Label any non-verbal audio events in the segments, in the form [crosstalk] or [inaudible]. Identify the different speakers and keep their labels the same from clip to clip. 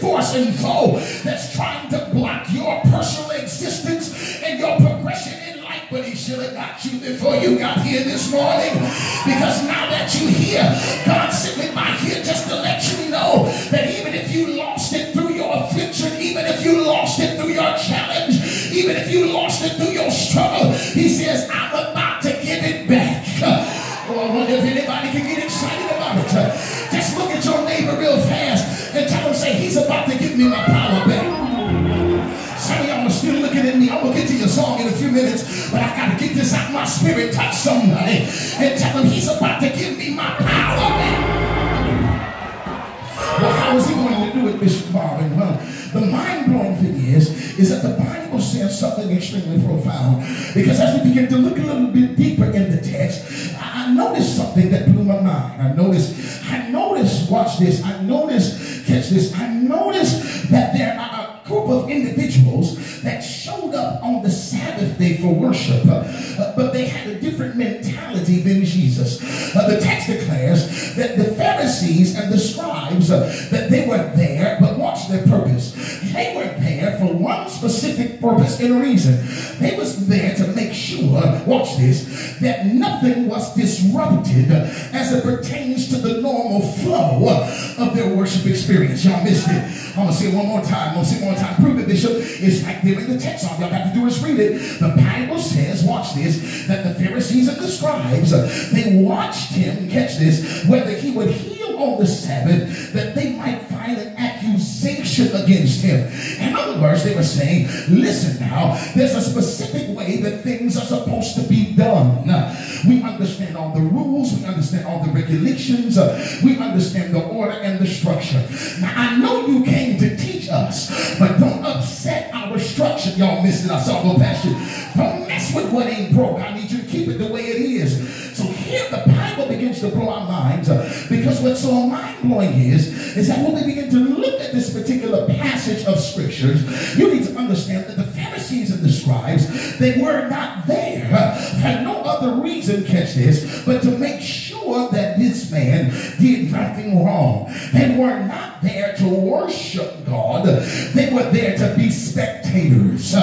Speaker 1: force and foe that's trying to block your personal existence and your progression in life. But he should have got you before you got here this morning. Because now that you're here, God sent me by here just to let you know that even if you lost it through your affliction, even if you lost it through your challenge, even if you lost it through your struggle, he says, I'm my spirit. Touch somebody and tell him he's about to give me my power. Well, how is he going to do it, Bishop Marvin? Well, the mind-blowing thing is, is that the Bible says something extremely profound. Because as we begin to look a little bit deeper in the text, I noticed something that blew my mind. I noticed, I noticed, watch this, I noticed, catch this, I noticed that there are of individuals that showed up on the Sabbath day for worship, uh, but they had a different mentality than Jesus. Uh, the text declares that the Pharisees and the scribes, uh, that they were there, but watch their purpose. They were there for one specific purpose and reason. They was there to make sure, watch this, that nothing was disrupted as it pertains to the normal flow of their worship experience. Y'all missed it. I'm gonna say it one more time. I'm gonna say it one more time. Prove it, Bishop. It's right there in the text. All y'all have to do is read it. The Bible says, watch this, that the Pharisees and the scribes, they watched him, catch this, whether he would heal on the Sabbath, that they might find an accusation against him. In other words, they were saying, listen now, there's a specific way that things are supposed to be done. Now, We understand all the rules, we understand all the regulations, uh, we understand the order and the structure. Now, I know you came to teach us, but don't upset our structure. Y'all missed it. I saw go past you. Don't mess with what ain't broke. I need you to keep it the way it is. So here the to blow our minds because what's so mind-blowing is, is that when we begin to look at this particular passage of scriptures, you need to understand that the Pharisees and the scribes, they were not there for no other reason, catch this, but to make sure that this man did nothing wrong. They were not there to worship God. They were there to be spectators.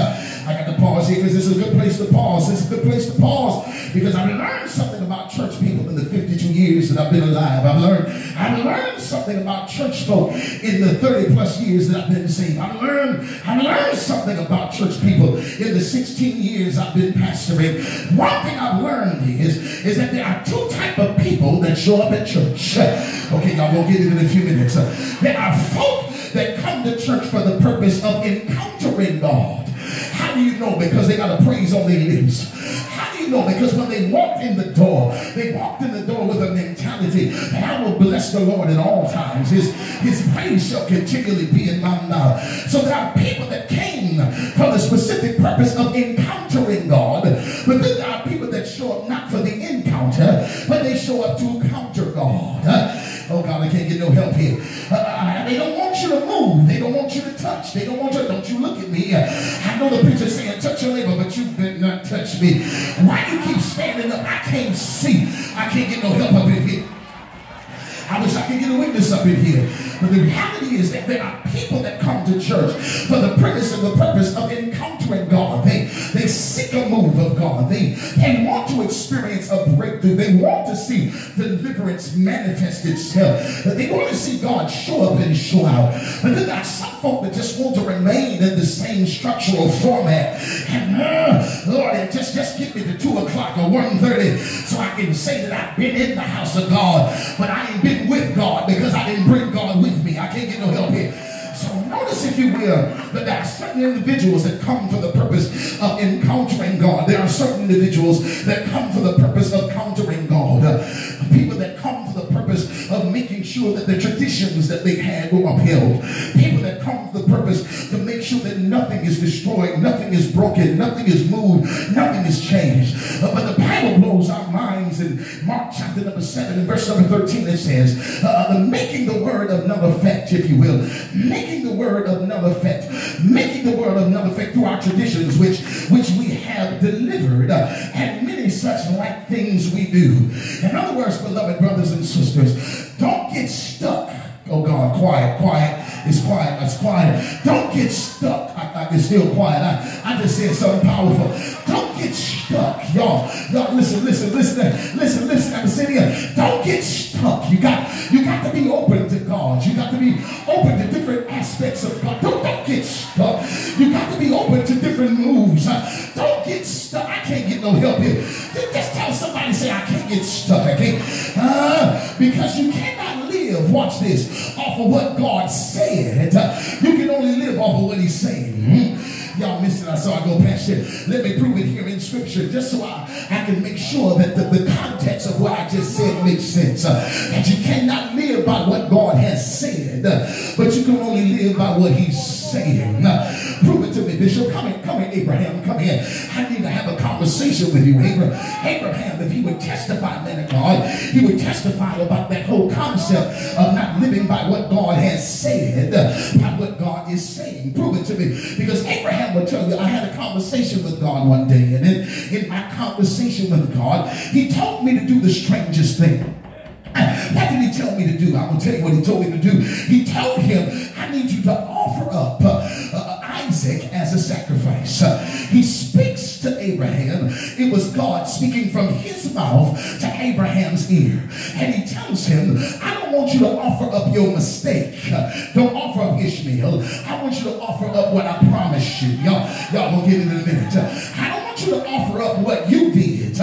Speaker 1: To pause here because this is a good place to pause. This is a good place to pause because I've learned something about church people in the 52 years that I've been alive. I've learned, I've learned something about church folk in the 30 plus years that I've been saved. I've learned, I've learned something about church people in the 16 years I've been pastoring. One thing I've learned is, is that there are two type of people that show up at church. Okay, y'all will get it in a few minutes. There are folk that come to church for the purpose of encountering God. You know? Because they got a praise on their lips. How do you know? Because when they walked in the door, they walked in the door with a mentality that I will bless the Lord at all times. His, his praise shall continually be in my mouth. So there are people that came for the specific purpose of encountering God, but then there are people that show up not for the encounter, but they show up to encounter God. Oh God, I can't get no help here. Uh, they don't want you to move. They don't want you to touch. They don't want you. Don't you look at me. I know the preacher saying touch your neighbor, but you better not touch me. Why you keep standing up? I can't see. I can't get no help up in here. I wish I could get a witness up in here. But the reality is that there are people that come to church for the purpose and the purpose of encountering God. They, they move of God. They, they want to experience a breakthrough. They want to see deliverance manifest itself. They want to see God show up and show out. But then there are some folk that just want to remain in the same structural format. And uh, Lord, and just, just get me to 2 o'clock or 1.30 so I can say that I've been in the house of God, but I ain't been with God because I didn't bring God with me. I can't get no help here. So notice, if you will, that there are certain individuals that come for the purpose of encountering God. There are certain individuals that come for the purpose of countering God. People that come sure that the traditions that they had were upheld. People that come for the purpose to make sure that nothing is destroyed, nothing is broken, nothing is moved, nothing is changed. Uh, but the Bible blows our minds in Mark chapter number 7 and verse number 13 it says, uh, the making the word of none effect, if you will. Making the word of none effect. Making the word of none effect through our traditions, which, which we have delivered, uh, and many such like things we do. In other words, beloved brothers and sisters, don't get stuck. Oh God, quiet, quiet. It's quiet. It's quiet. Don't get stuck. I, I, it's still quiet. I, I just said something powerful. Don't get stuck, y'all. Y'all listen, listen, listen, listen, listen. I'm sitting here. Don't get stuck. You got you got to be open to God. You got to be open to different aspects of God. Don't, don't get stuck. You got to be open to different moves. Don't get stuck. I can't get no help here. Just tell somebody, say, I can't get stuck. I can't. Uh, because you cannot live, watch this, off of what God said. You can only live off of what he's saying. Hmm? Y'all missed it. I saw I go past it. Let me prove it here in scripture just so I, I can make sure that the, the context of what I just said makes sense. Uh, that you cannot live by what God has said, but you can only live by what he's saying. Uh, prove it to me, Bishop. Come here, come here, Abraham. Come here. I need to have a conversation with you, Abraham. Abraham, if he would testify, man of God, he would testify about that whole concept of not living by what God has said, by what God is saying. Prove it to me. Because Abraham would tell you, I had a conversation with God one day, and in, in my conversation with God, he told me to do the strangest thing. What did he tell me to do? I'm going to tell you what he told me to do. He told him, I need you to offer up uh, uh, Isaac as a sacrifice. Uh, he speaks to Abraham. It was God speaking from his mouth to Abraham's ear. And he tells him, I don't want you to offer up your mistake. Don't offer up Ishmael. I want you to offer up what I promised you. Y'all, y'all gonna get it in a minute. I don't want you to offer up what you did.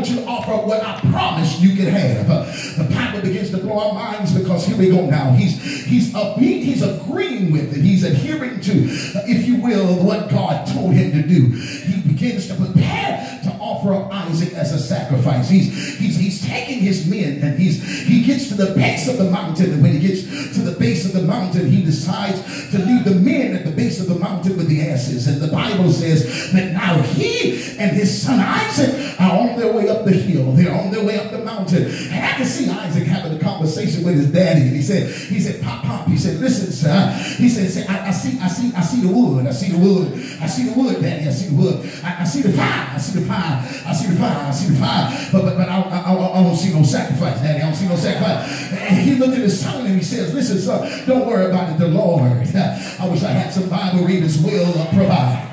Speaker 1: Want you offer what I promised you could have. The Bible begins to blow our minds because here we go now. He's he's he's agreeing with it, he's adhering to, if you will, what God told him to do. He begins to prepare to offer up Isaac as a sacrifice. He's he's he's taking his men and he's he gets to the base of the mountain, and when he gets to the base of the mountain, he decides to leave the men at the base the mountain with the asses. And the Bible says that now he and his son Isaac are on their way up the hill. They're on their way up the mountain. And I can see Isaac having a conversation with his daddy. And he said, he said, Pop, Pop, he said, listen, son. He said, I, I see, I see, I see the wood. I see the wood. I see the wood, daddy. I see the wood. I, I see the fire. I see the fire. I see the fire. I see the fire. But but, but I, I, I, don't see no sacrifice, daddy. I don't see no sacrifice. And he looked at his son and he says, listen, son, don't worry about it. The Lord. [laughs] I wish I had some Bible readers will provide.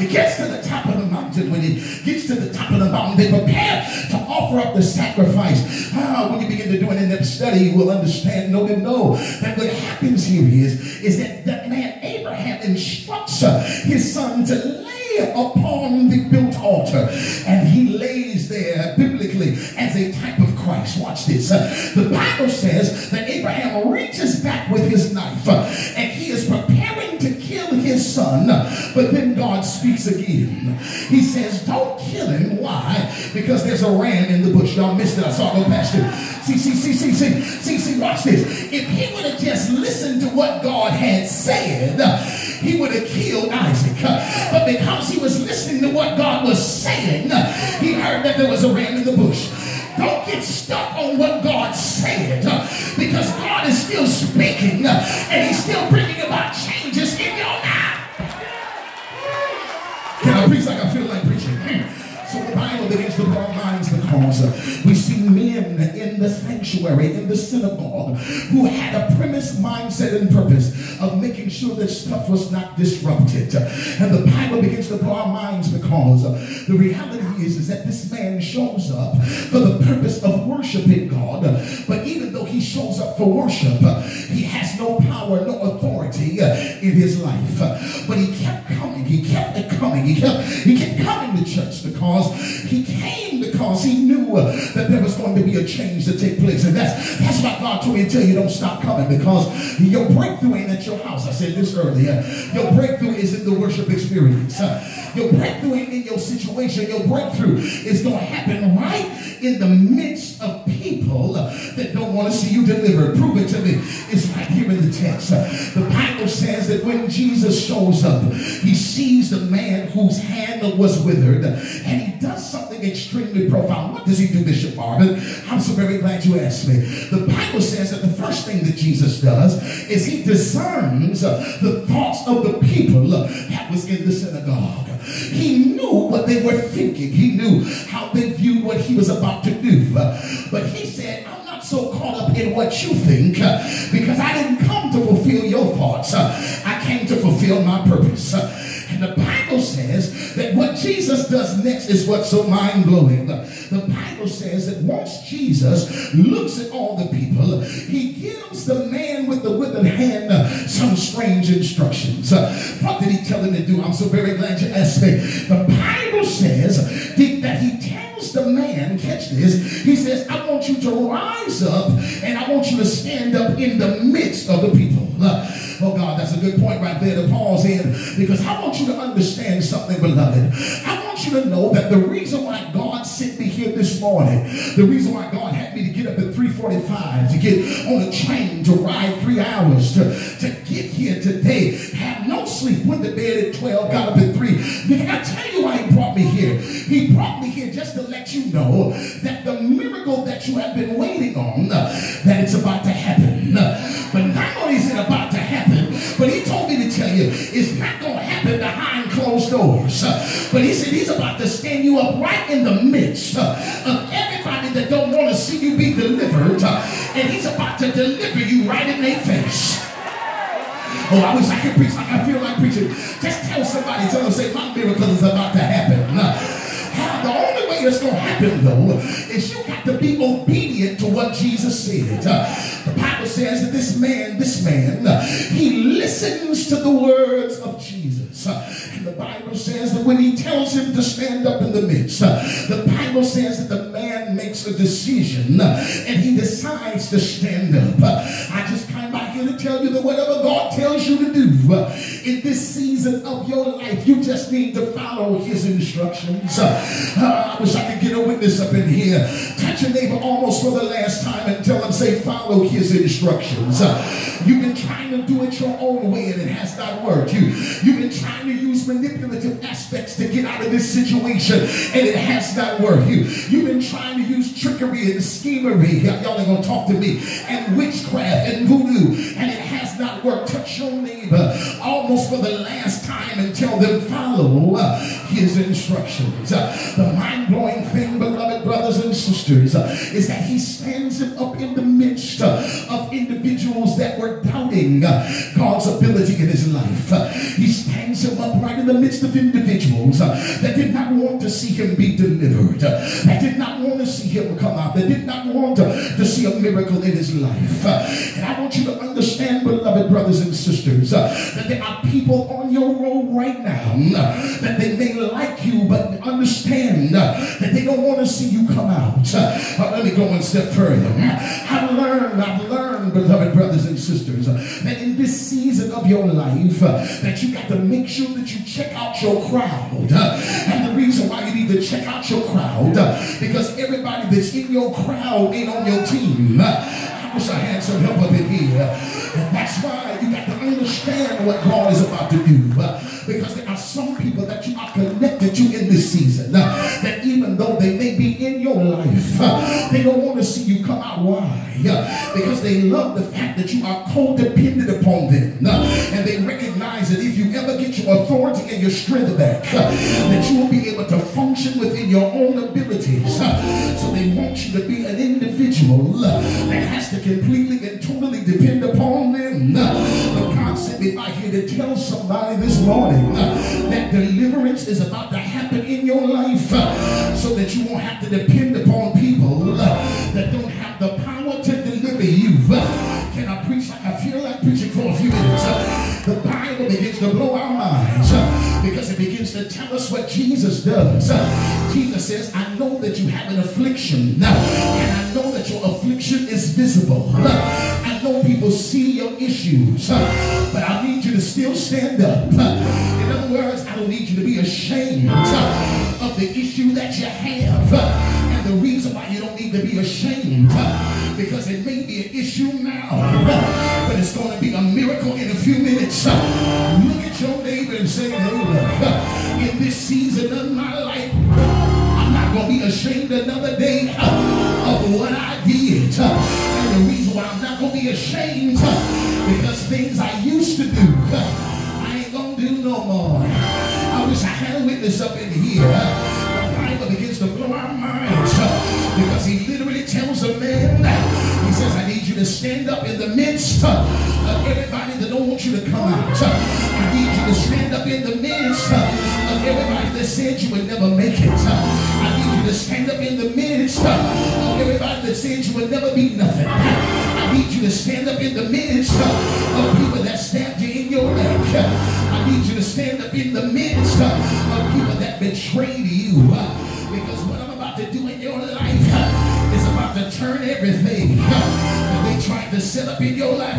Speaker 1: It gets to the top of the mountain. When it gets to the top of the mountain, they prepare to offer up the sacrifice. Ah, when you begin to do an in-depth study, you will understand, know and know that what happens here is, is that that man Abraham instructs his son to lay upon the built altar. And he lays there biblically as a type of Christ. Watch this. The Bible says that Abraham reaches back with his knife But then God speaks again. He says, Don't kill him. Why? Because there's a ram in the bush. Y'all missed it. I saw no pastor. See, see, see, see, see, see, see, watch this. If he would have just listened to what God had said, he would have killed Isaac. But because he was listening to what God was saying, he heard that there was a ram in the bush. Don't get stuck on what God said because God is still speaking and he's still bringing about changes in your the Bible minds to blow minds because we see the sanctuary, in the synagogue, who had a premise, mindset, and purpose of making sure that stuff was not disrupted. And the Bible begins to blow our minds because the reality is, is that this man shows up for the purpose of worshiping God. But even though he shows up for worship, he has no power, no authority in his life. But he kept coming. He kept coming. He kept, he kept coming to church because he came because he knew that there was going to be a change take place. And that's, that's why God told me to tell you don't stop coming because your breakthrough ain't at your house. I said this earlier. Your breakthrough is in the worship experience. Uh, your breakthrough ain't in your situation. Your breakthrough is going to happen right in the midst of people that don't want to see you delivered. Prove it to me. It's right here in the text. Uh, the Bible says that when Jesus shows up, he sees the man whose hand was withered and he does something extremely profound. What does he do, Bishop Marvin? I'm so very glad you asked me. The Bible says that the first thing that Jesus does is he discerns the thoughts of the people that was in the synagogue. He knew what they were thinking. He knew how they viewed what he was about to do. But he said, I'm not so caught up in what you think because I didn't come to fulfill your thoughts. I came to fulfill my purpose. The Bible says that what Jesus does next is what's so mind blowing. The Bible says that once Jesus looks at all the people, he gives the man with the withered hand some strange instructions. What did he tell him to do? I'm so very glad you asked me. The Bible says that he tells the man, catch this, he says, I want you to rise up and I want you to stand up in the midst of the people. Oh God, that's a good point right there to pause in because I want you to understand something, beloved. I want you to know that the reason why God sent me here this morning, the reason why God had me to get up at 345 to get on a train to ride three hours to, to get here today, have no sleep, went to bed at 12, got up at 3. Can I tell you why he brought me here? He brought me here just to let you know that the miracle that you have been waiting on, that it's about to happen. But But he said he's about to stand you up right in the midst of everybody that don't want to see you be delivered. And he's about to deliver you right in their face. Oh, I wish I could preach like I feel like preaching. Just tell somebody, tell them, say, my miracle is about to happen. The only way it's going to happen, though, is you got to be obedient to what Jesus said. The Bible says that this man, this man, he listens to the words of Jesus. And the Bible says that when he tells him to stand up in the midst, the Bible says that the makes a decision and he decides to stand up. I just came by here to tell you that whatever God tells you to do in this season of your life, you just need to follow his instructions. Uh, I wish I could get a witness up in here. Touch your neighbor almost for the last time and tell him, say, follow his instructions. Uh, you've been trying to do it your own way and it has not worked. You, you've been trying to use manipulative aspects to get out of this situation and it has not worked. You, you've been trying to use trickery and schemery. Y'all ain't to talk to me. And witchcraft and voodoo and it has not worked. Touch your neighbor almost for the last time and tell them follow uh, his instructions. Uh, the mind-blowing thing, beloved brothers and sisters, uh, is that he stands him up in the midst of individuals that were doubting God's ability in his life. He stands him up right in the midst of individuals that did not want to see him be delivered, that did to see him come out, They did not want to, to see a miracle in his life. And I want you to understand, beloved brothers and sisters, that there are people on your road right now that they may like you, but understand that they don't want to see you come out. Let me go one step further. I've learned, I've learned, beloved brothers and sisters, that in this season of your life, that you got to make sure that you check out your crowd. And need to check out your crowd, because everybody that's in your crowd ain't on your team. I wish I had some help up in here. And That's why you got to understand what God is about to do. Because there are some people that you are connected to in this season that even though they may be in your life, they don't want to see you come out. Why? Because they love the fact that you are codependent upon them. And they recognize your strength back, [laughs] that you will be able to function within your own abilities. [laughs] So they want you to be an individual [laughs] that has to completely and totally depend upon them. But God sent me by here to tell somebody this morning that deliverance is about to happen in your life so that you won't have to depend upon people tell us what Jesus does. Jesus says, I know that you have an affliction, and I know that your affliction is visible. I know people see your issues, but I need you to still stand up. In other words, I don't need you to be ashamed of the issue that you have. And the reason why you don't need to be ashamed, because it may be an issue now, but it's going to be a miracle in a few minutes. Look at your neighbor and say, neighbor, in this season of my life, I'm not going to be ashamed another day uh, of what I did. Uh, and the reason why I'm not going to be ashamed, uh, because things I used to do, I ain't going to do no more. I wish I had a witness up in here. The Bible begins to blow our minds because he literally tells a man he says, I need you to stand up in the midst of everybody that don't want you to come out. I need you to stand up in the midst of everybody that said you would never make it. I need you to stand up in the midst of everybody that said you would never be nothing. I need you to stand up in the midst of people that stabbed you in your neck. I need you to stand up in the midst of people that betrayed you. Because what I'm about to do in your life is about to turn everything that they tried to set up in your life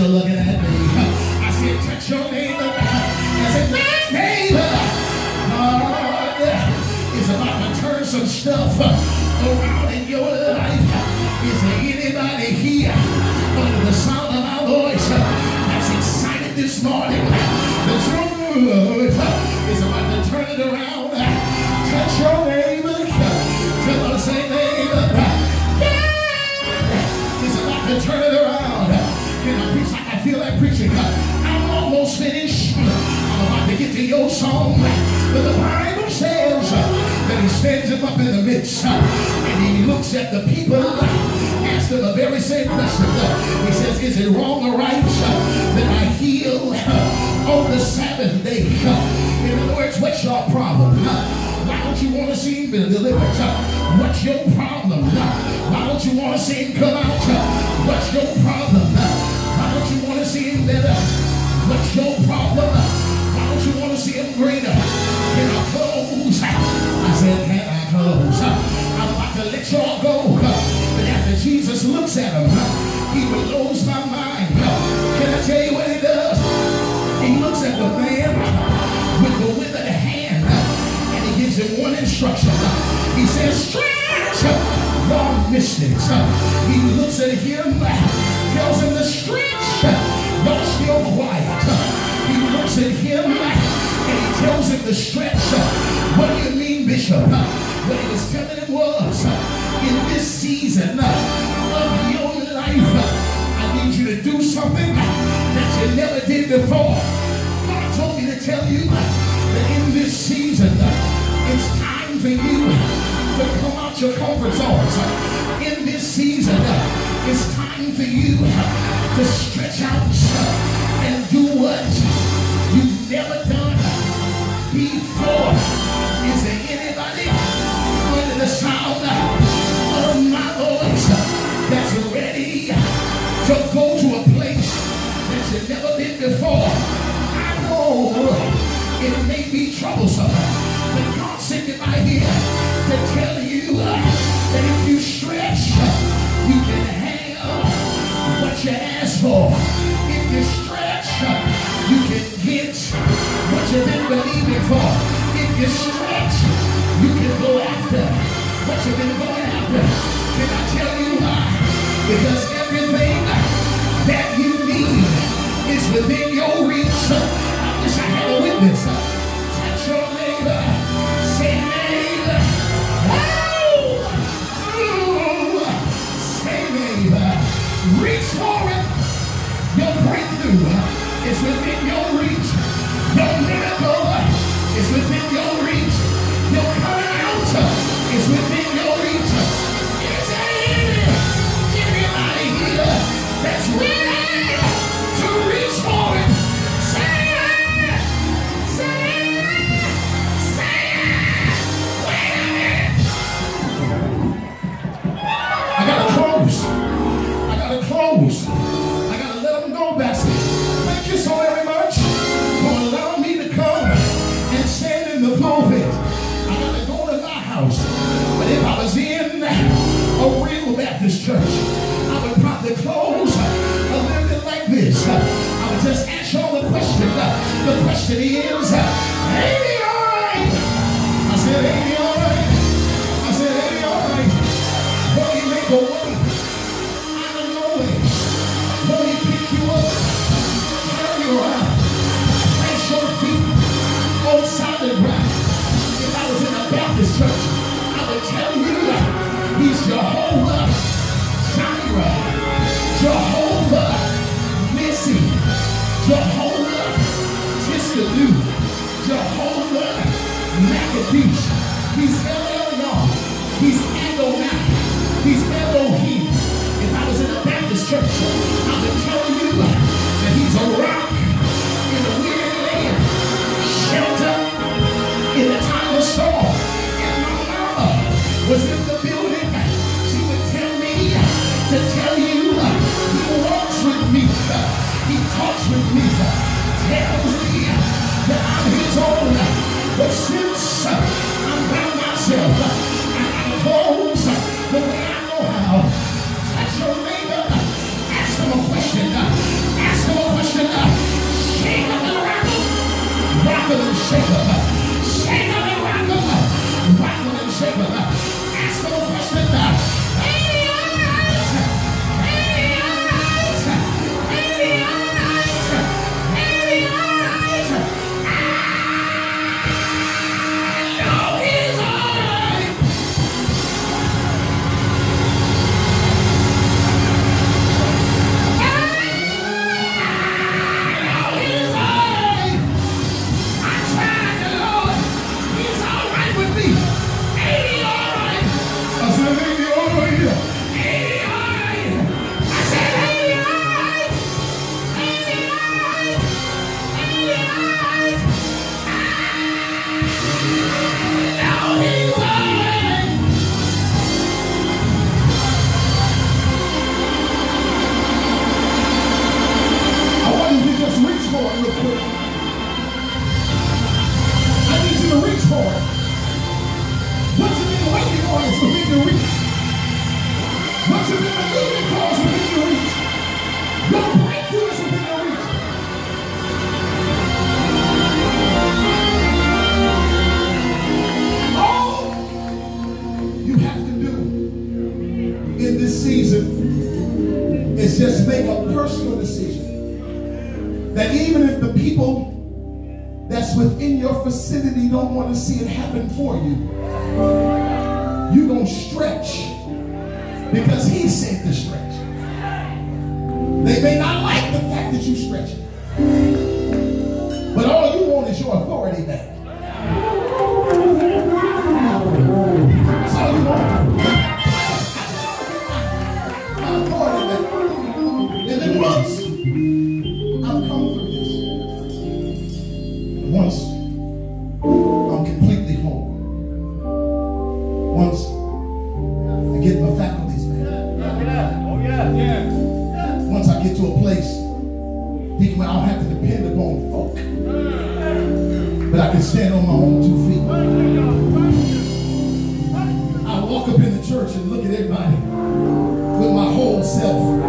Speaker 1: still looking at me. I said, touch your neighbor. I said, my neighbor. Oh, God is about to turn some stuff around in your life. Is there anybody here under the sound of my voice that's excited this morning? The truth is about to turn it around. I preach like I feel like preaching? I'm almost finished. I'm about to get to your song. But the Bible says that he stands him up in the midst and he looks at the people, asks them the very same question. He says, Is it wrong or right that I heal on the Sabbath day? In other words, what's your problem? Why don't you want to see him delivered? What's your problem? Why don't you want to see him come out? What's your problem? Why don't you want to see him better? What's your problem? Why don't you want to see him greater? Can I close? I said, can I close? I'm about to let y'all go. But after Jesus looks at him, he blows my mind. Can I tell you what he does? He looks at the man with the withered hand and he gives him one instruction. He says, stretch mystics. He looks at him, tells him to stretch. Quiet. He looks at him and he tells him to stretch. What do you mean, Bishop? What he was telling him was, in this season of your life, I need you to do something that you never did before. God told me to tell you that in this season, it's time for you to come out your comfort zones. In this season, it's time for you to stretch out do what you've never done before. Is there anybody under the sound of my voice that's ready to go to a place that you've never been before? I know it may be troublesome, but God sent me by here to tell you that believing for. If you stretch, you can go after what you've been going after. Can I tell you why? Because everything that you need is within your reach. I wish I had a witness. Baptist church, I would probably close a little bit like this. I would just ask y'all the question. The question is, Tsidkenu, Jehovah Maccabees. He's El Elyon. He's Adonai. He's Elohim. If I was in a Baptist church, I would tell you that he's a rock in a weary land, shelter in the time of storm. And my mama was in the building. She would tell me to tell you he walks with me. He talks with me. Just make a personal decision that even if the people that's within your vicinity don't want to see it happen for you, you're going to stretch because he said to stretch. Like that you stretch, but all you want is your authority back. That's all you want. My authority back. And then once I've come through this, once I'm completely whole, once I get my faculties back, oh, once I get to a place, I don't have to depend upon folk, but I can stand on my own two feet. I walk up in the church and look at everybody with my whole self,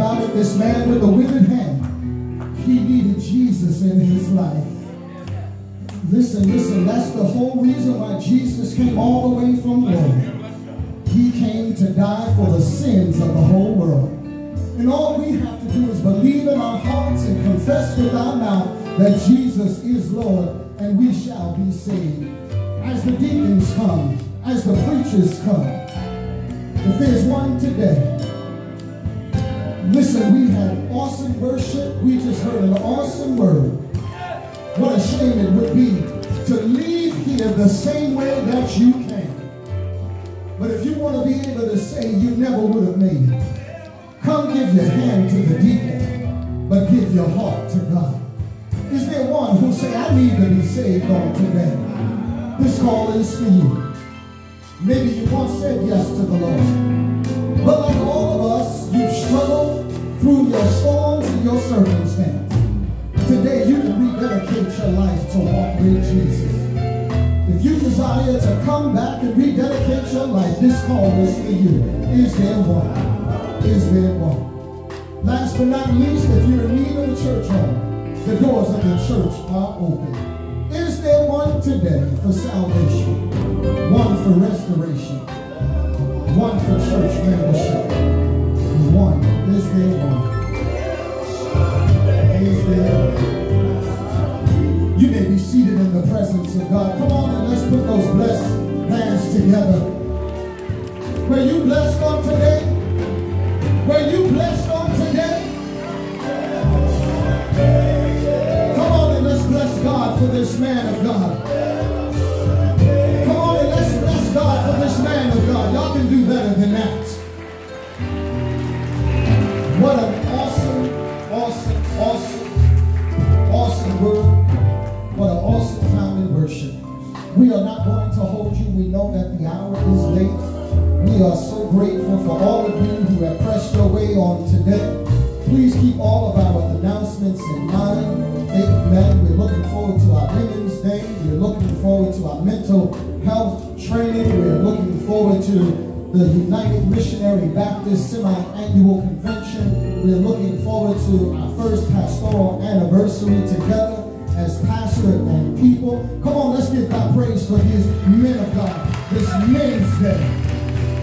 Speaker 2: about it, this man with the withered hand, he needed Jesus in his life. Listen, listen, that's the whole reason why Jesus came all the way from glory. He came to die for the sins of the whole world. And all we have to do is believe in our hearts and confess with our mouth that Jesus is Lord and we shall be saved. As the deacons come, as the preachers come, if there's one today, listen, we had awesome worship. We just heard an awesome word. What a shame it would be to leave here the same way that you came. But if you want to be able to say you never would have made it, come give your hand to the deacon, but give your heart to God. Is there one who say, I need to be saved on today? This call is for you. Maybe you once said yes to the Lord. But like all of us, you've struggled through your storms and your circumstance. Today you can rededicate your life to walk with Jesus. If you desire to come back and rededicate your life, this call is for you. Is there one? Is there one? Last but not least, if you're in need of a church home, the doors of the church are open. Is there one today for salvation? One for restoration? One for church membership? One. Is there one? Is there you may be seated in the presence of God. Come on and let's put those blessed hands together. Were you blessed on today?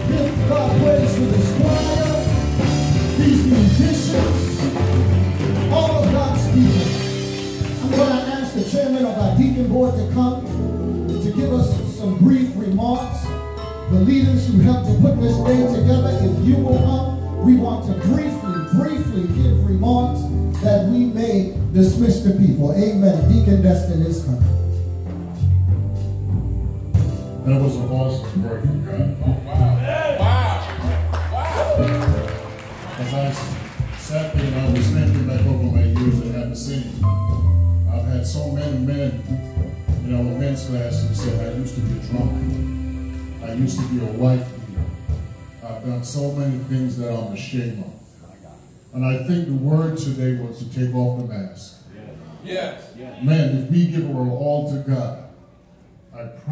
Speaker 2: God praise for this choir, these musicians, all of God's people. I'm going to ask the chairman of our deacon board to come to give us some brief remarks. The leaders who helped to put this day together, if you will come, we want to briefly, briefly give remarks that we may dismiss the people. Amen. Deacon Destin is coming.
Speaker 1: That was an awesome work, As I sat there and I was thinking back over my years at Abyssinia, I've had so many men in our men's class who said, I used to be a drunk. I used to be a white leader. I've done so many things that I'm ashamed of. And I think the word today was to take off the mask.
Speaker 3: Yes.
Speaker 1: Man, if we give our all to God, I promise.